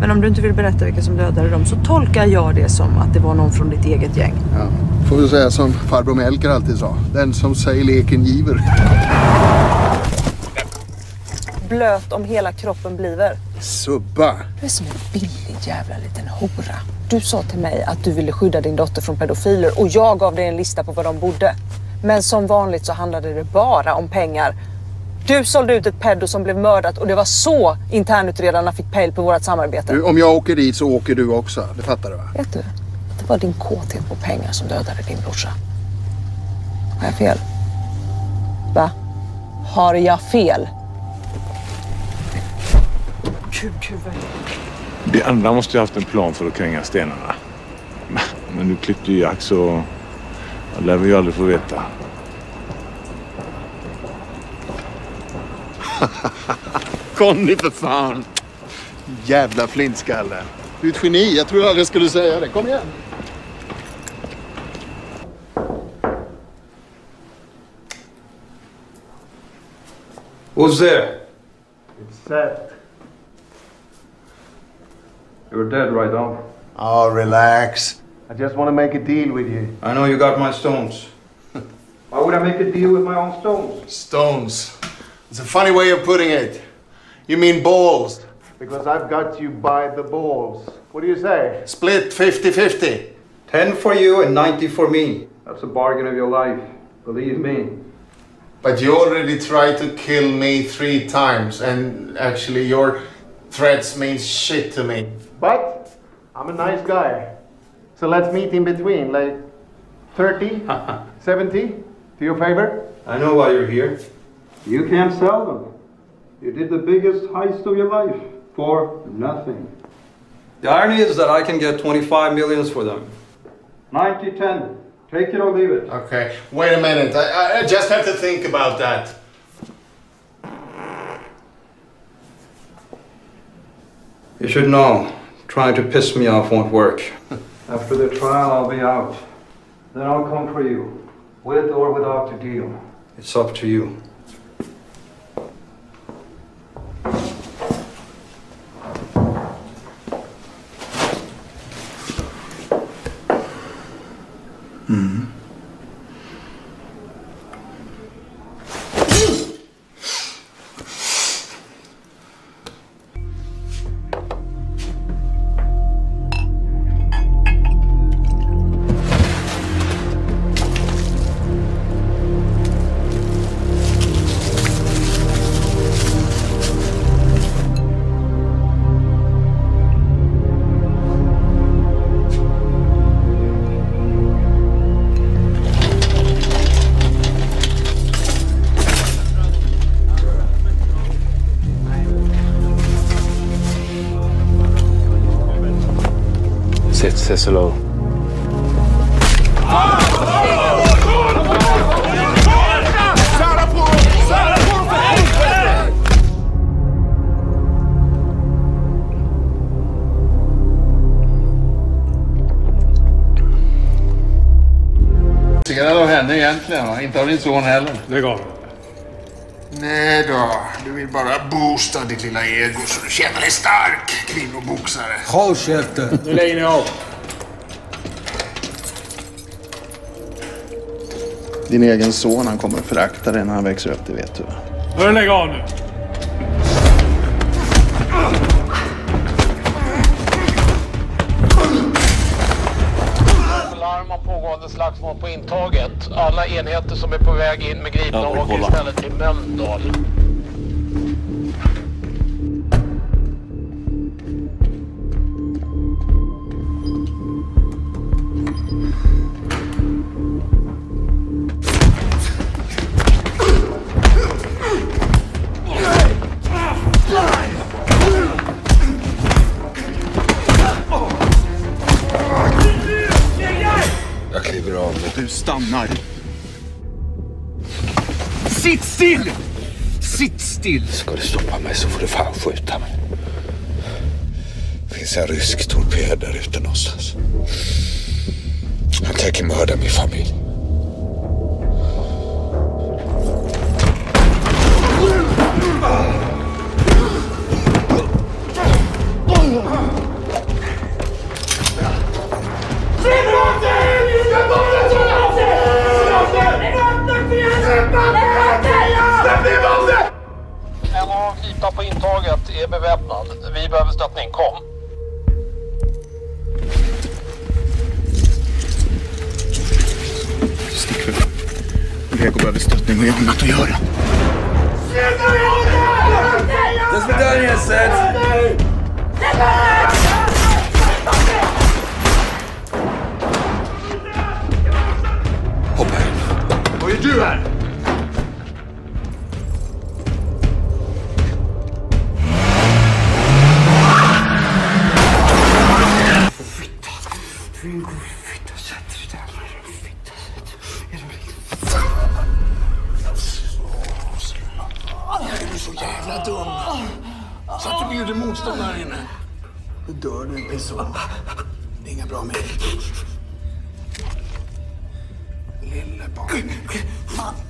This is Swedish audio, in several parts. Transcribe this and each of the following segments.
Men om du inte vill berätta vilka som dödade dem så tolkar jag det som att det var någon från ditt eget gäng. Ja. Får vi säga som farbror Melker alltid sa. Den som säger leken giver. Blöt om hela kroppen bliver. Subba. Du är som en billig jävla liten hora. Du sa till mig att du ville skydda din dotter från pedofiler och jag gav dig en lista på var de bodde. Men som vanligt så handlade det bara om pengar. Du sålde ut ett pedo som blev mördat och det var så internutredarna fick pejl på vårt samarbete. Du, om jag åker dit så åker du också. Det fattar du va? Vet du? Det var din kåthet på pengar som dödade din brorsa. Har jag fel? Va? Har jag fel? Kukhuvud. De andra måste ju haft en plan för att kränga stenarna. Men du klippte ju Jack så jag lär vi ju aldrig få veta. Conny för fan. Jävla flintskalle. Du är ett geni. Jag trodde aldrig jag skulle säga det. Kom igen. Who's there? It's Seth. You're dead right now. Oh, relax. I just want to make a deal with you. I know you got my stones. Why would I make a deal with my own stones? Stones. It's a funny way of putting it. You mean balls. Because I've got you by the balls. What do you say? Split 50-50. Ten for you and ninety for me. That's a bargain of your life. Believe me. But you already tried to kill me three times and actually your threats mean shit to me. But I'm a nice guy. So let's meet in between, like 30, 70, to your favor? I know why you're here. You can't sell them. You did the biggest heist of your life for nothing. The irony is that I can get 25 millions for them. 90 10. Take it or leave it. Okay, wait a minute. I, I just have to think about that. You should know, trying to piss me off won't work. After the trial, I'll be out. Then I'll come for you, with or without the deal. It's up to you. 嗯。Sit Cicelo. Intresserad av henne egentligen va? Inte av din son heller. Lägg av. Nej då, du vill bara boosta ditt lilla ego så du känner dig stark, kvinnoboxare. Håll käften! Nu lägger ni av. Din egen son, han kommer förakta dig när han växer upp, det vet du. Hörru, lägg av nu. Larm om pågående slagsmål på intaget. Alla enheter som är på väg in med gripna åker istället till Mölndal. Sitt still! Sitt still! Ska du stoppa mig så får du fan skjuta mig. Det Finns en rysk torped där ute någonstans. Han tänker mörda min familj. Alla på intaget är beväpnad. Vi behöver stöttning. Kom. Stick för fan. Lego behöver stöttning och jag har annat att göra. Sluta med det! är Bedaniel är sett! Hoppa in. Vad gör du här? Vill gå fitta sätter dig där. Fitta sätter Är du riktigt... Är du så jävla dum? Så att du bjuder motstånd här inne. Då dör du i pissoar. Det är inga bra mejl. Lille barn.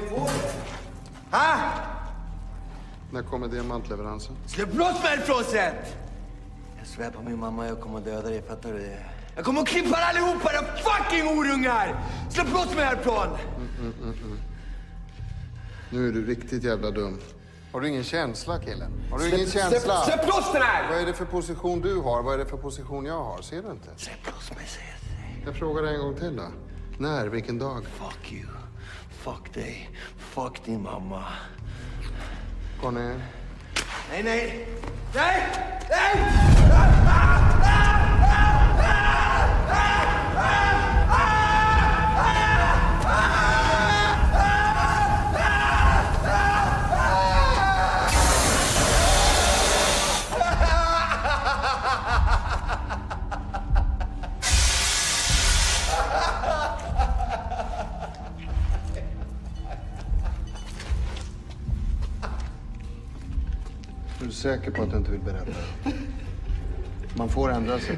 Ni på med? Ha? När kommer diamantleveransen? Släpp loss mig härifrån Seth! Jag svär på min mamma, jag kommer döda dig. Fattar du det? Jag kommer att klippa er allihopa, era fucking orungar! Släpp loss mig härifrån! Nu är du riktigt jävla dum. Har du ingen känsla killen? Har du Släpp- ingen släpp- känsla? släpp loss den här! Vad är det för position du har? Vad är det för position jag har? Ser du inte? Släpp loss mig, Seth. Jag frågar dig en gång till då. När? Vilken dag? Fuck you. Fuck dig. Fuck din mamma. Gå ner. Nej, nej! Nej! Nej! Säker på att du inte vill berätta? Man får ändra sig.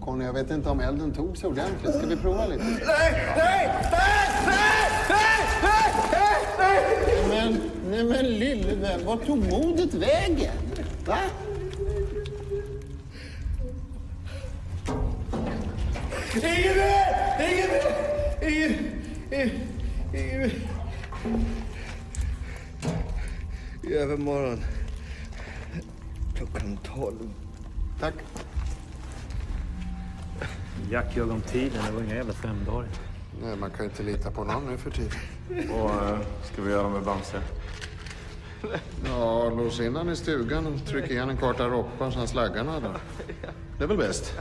Conny, jag vet inte om elden tog sig ordentligt. Ska vi prova lite? Nej! Nej! Nej! Nej! Nej! Nej! Men, nej men lille vän, vart tog modet vägen? Va? Ingen mer! Ingen mer! Ingen... Ingen... I övermorgon. Klockan tolv. Tack. Jack ljög om tiden. Det var inga jävla fem dagar. Nej, man kan ju inte lita på någon nu för tiden. Vad eh, ska vi göra med Bamse? Ja, lås in han i stugan och tryck igen en karta rockband så han slaggarna då. Det är väl bäst?